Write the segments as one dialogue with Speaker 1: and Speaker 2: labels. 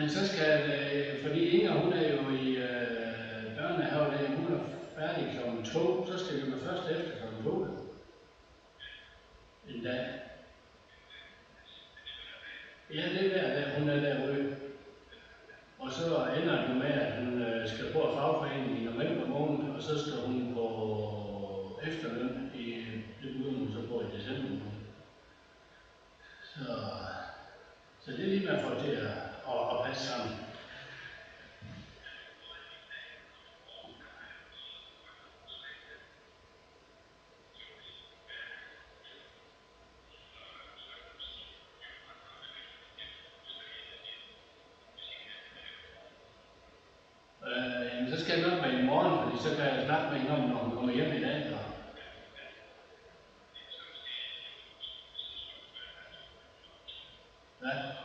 Speaker 1: Men så skal, øh, fordi Inger, hun er jo i øh, børnehave, der, hun er færdig kl. 2, så skal vi jo først efter kl. 2. En dag. Ja, det er der, hun er derude. Og så ender det med, at hun øh, skal på fagforeningen i november måned, og så skal hun på efterløn i øh, det uge, hun så på i december måned. Så, så det er lige med at få til at, og, og passe sammen. Øh, så skal jeg nok med i morgen, fordi så kan jeg snakke med hende om, når hun kommer hjem i dag. Og... Ja.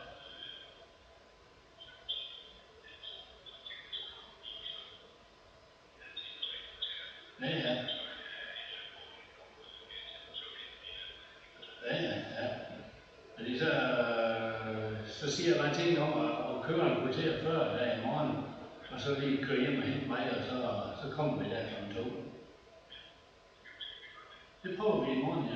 Speaker 1: Ja, ja. Ja. Fordi så, så siger jeg bare til om at, at køre en kvarter før der i morgen, og så lige køre hjem og hente mig, og så, så kommer vi der kl. 2. Det prøver vi i morgen.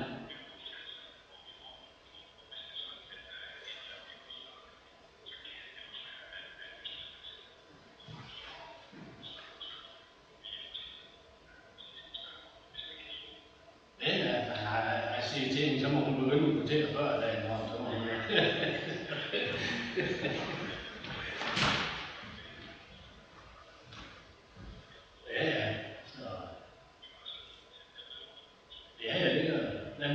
Speaker 1: Ja, ja, jeg, jeg siger til hende, så må hun begynde at kvarter før der i morgen, så må hun... Ja, ja. Så. Ja, ja, det gør det. Men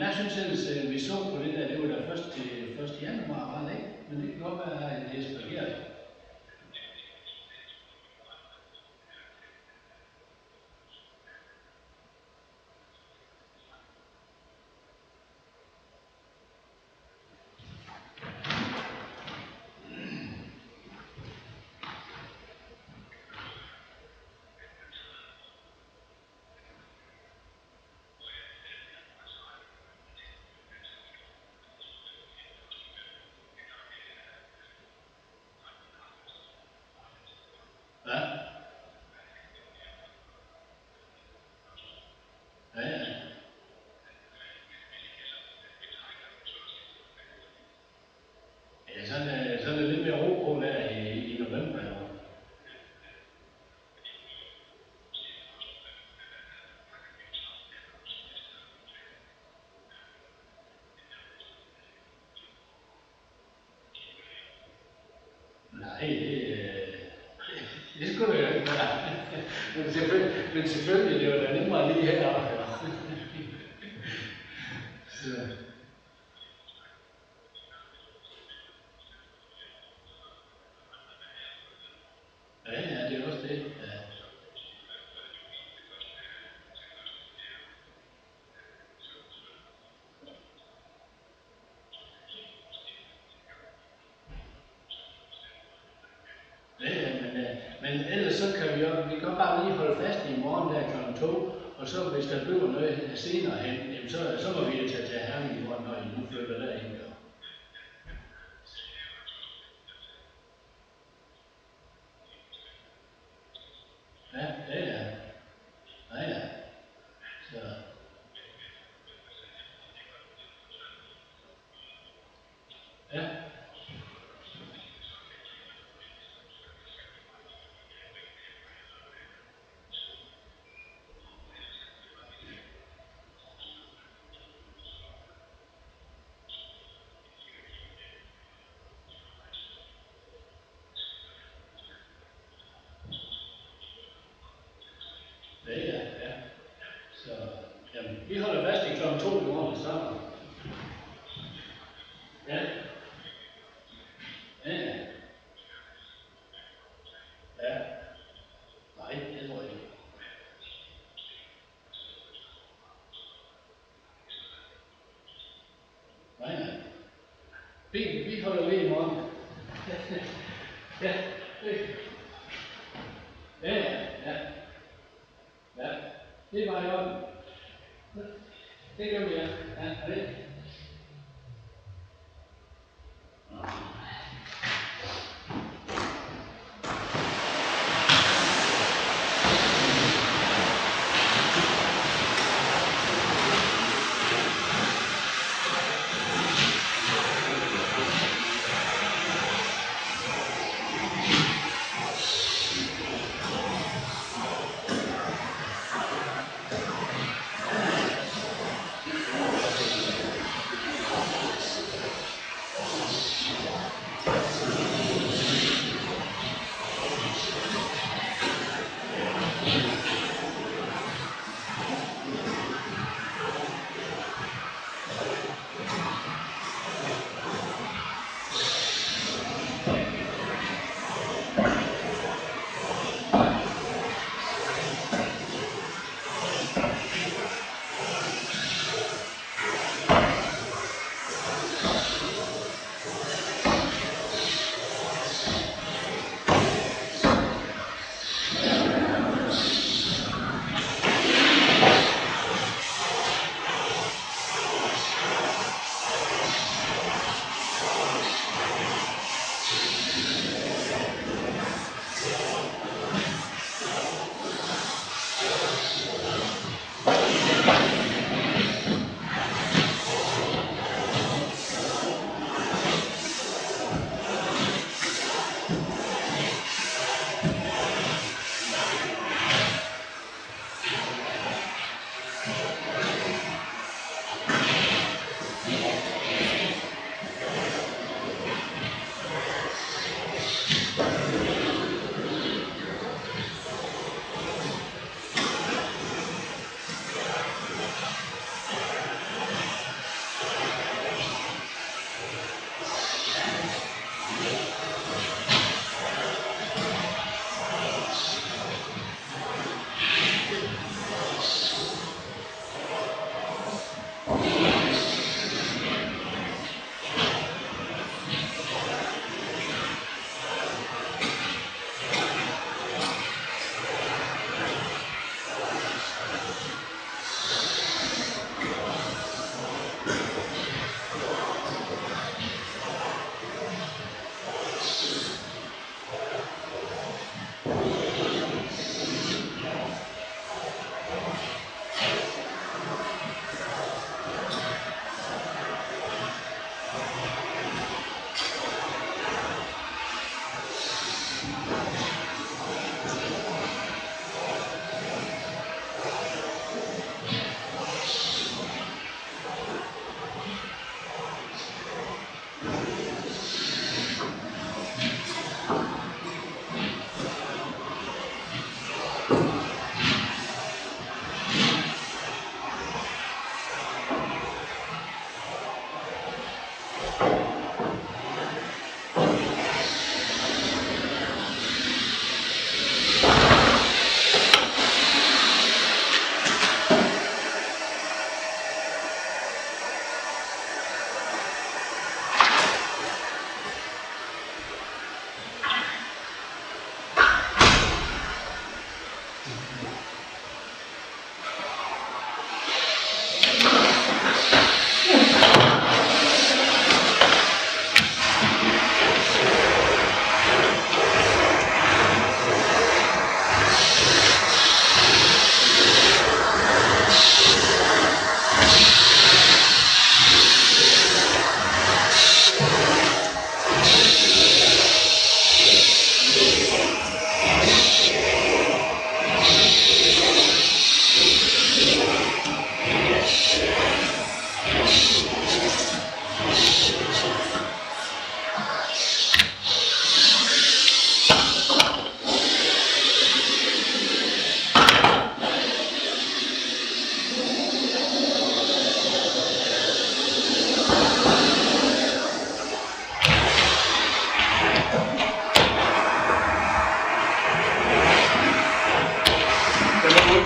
Speaker 1: jeg ellers, øh, vi så på det der, det var da først til 1. januar, var det ikke? Men det kan godt være, at det er forkert. Ja. Ja, ja. Ja, så er det, så er det lidt mere ro på der i, i november. Jo. Nej, det, øh, det skulle det ikke være. Men selvfølgelig, men selvfølgelig det var da nemmere lige her jo. Så. Ja, ja, det er også det. Ja. Ja, ja, men, øh, men ellers så kan vi jo, vi kan bare lige holde fast i morgen der kl. 2, og så hvis der bliver noget senere hen, jamen så, så må vi jo tage til Herning i morgen, når I nu flytter derhen. Jo. Ja, ja, ja. Ja, ja. Så. Ja. Ja, ja, ja. Så, jamen, vi holder fast i kl. 2 i morgen, så. 特有一模。哎，哎，来，来，这把要，这个没有，来，来。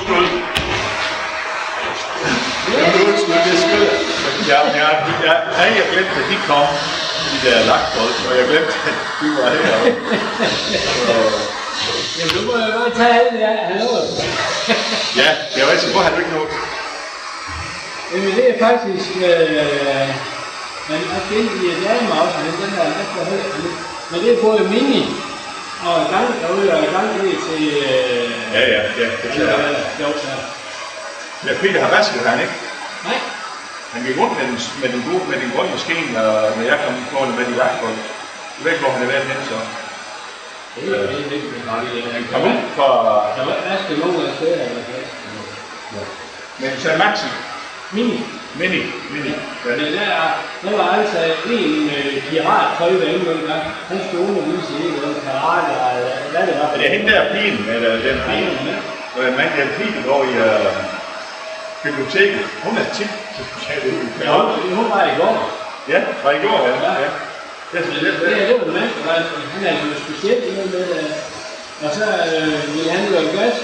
Speaker 1: Ja. Ja, det.
Speaker 2: jeg, jeg, jeg, jeg, jeg glemte, at de kom, de der lakbold, og jeg glemte, at de var heroppe. Så,
Speaker 1: Jamen, du må jo bare tage jeg har lovet.
Speaker 2: Ja, det er jo altid, hvor har du ikke noget?
Speaker 1: Jamen, det er faktisk... Øh, men at finde i et dameaus, men den der er højt. Men det er både mini og gang derude og gang ned til... Øh,
Speaker 2: Ja, ja, ja, det er
Speaker 1: hvad
Speaker 2: jeg.
Speaker 1: er sjovt her.
Speaker 2: Ja, Peter har vasket han, ikke?
Speaker 1: Nej,
Speaker 2: Han gik rundt med den, med den, gode, med den grønne maskine, og når jeg kom den med de værkfolk. Jeg ved ikke, hvor han er været henne så.
Speaker 1: det er det er vigtigt.
Speaker 2: Han kom ud fra...
Speaker 1: Der var vaske nogen af steder, eller hvad?
Speaker 2: Men så Maxi.
Speaker 1: Mini.
Speaker 2: Mini. Mini. Ja,
Speaker 1: Men der, der var altså en øh, pirat tøj hver enkelt gang. Han skulle undervise i noget karate, eller hvad det var.
Speaker 2: Er det hende der pigen, eller den pige? Øh, man kan pige, der går i øh, biblioteket. Hun er tit til socialt
Speaker 1: Ja,
Speaker 2: udvikling.
Speaker 1: hun- hun var i går.
Speaker 2: Ja, fra i går, ja. ja. Det er så
Speaker 1: Det,
Speaker 2: lidt.
Speaker 1: det, det var en mand, der var, han er jo specielt i med, øh, og så øh, ville han jo gas.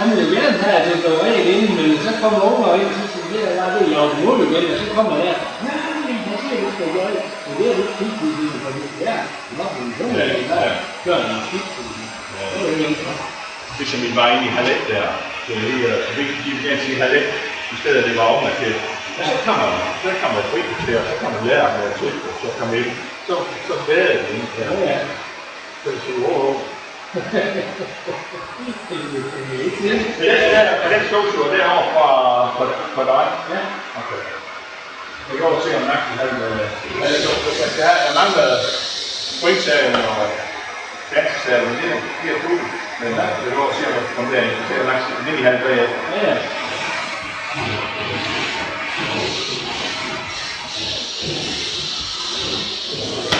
Speaker 1: Han ville gerne have, at det blev rent inden, men så kommer unger ind, så det er bare det, jeg er imod igen, og så kommer der, nej, jeg siger, det skal gøre, og det er lidt skidt, for det er nok en dum,
Speaker 2: Ja, ja.
Speaker 1: gør en skidt. Det er jo ikke så.
Speaker 2: Ligesom vi var inde i Hallet der. Det er øh, vigtigt, de vil gerne sige Hallet, i stedet det var ommarkeret. Og så kan man, så kan man fri til, og så kan man lære med at trykke, og så kan man ind. Så, så bader det ind.
Speaker 1: Ja,
Speaker 2: Ja.
Speaker 1: ja.
Speaker 2: Så det siger, wow
Speaker 1: det er
Speaker 2: den støvsuger derovre fra, fra, fra dig?
Speaker 1: Ja.
Speaker 2: Okay. Jeg går og ser, om Magten havde med... Øh, der, der mangler springsagen og dansesagen, men det er de her fulde. Men øh, jeg går og ser, om det er interesseret, om Magten lige havde bagefter.
Speaker 1: Ja, ja. Thank you.